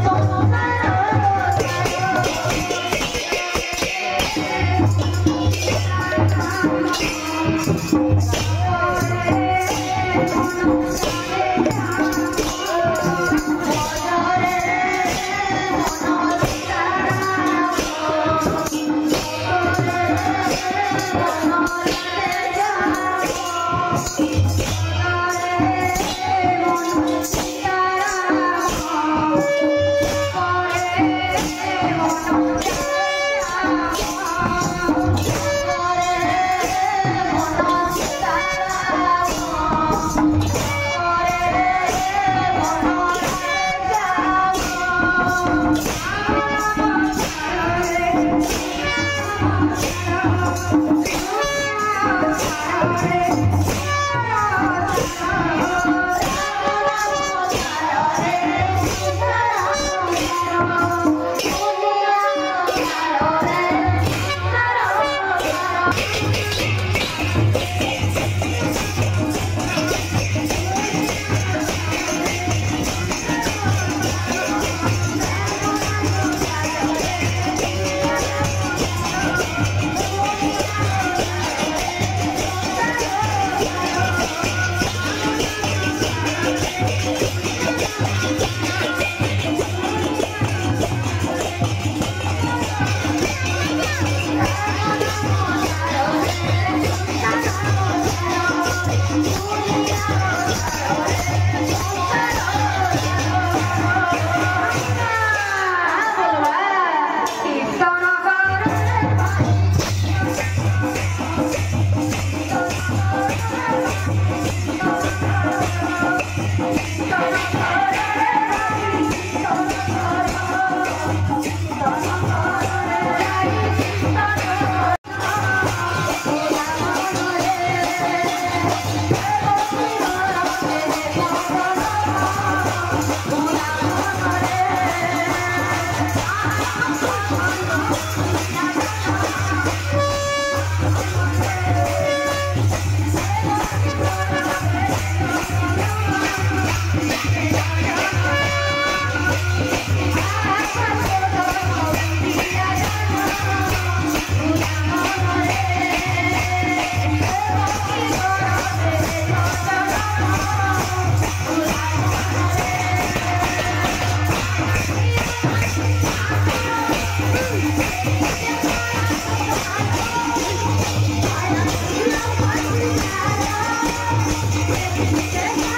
Oh, 大家看。Yeah.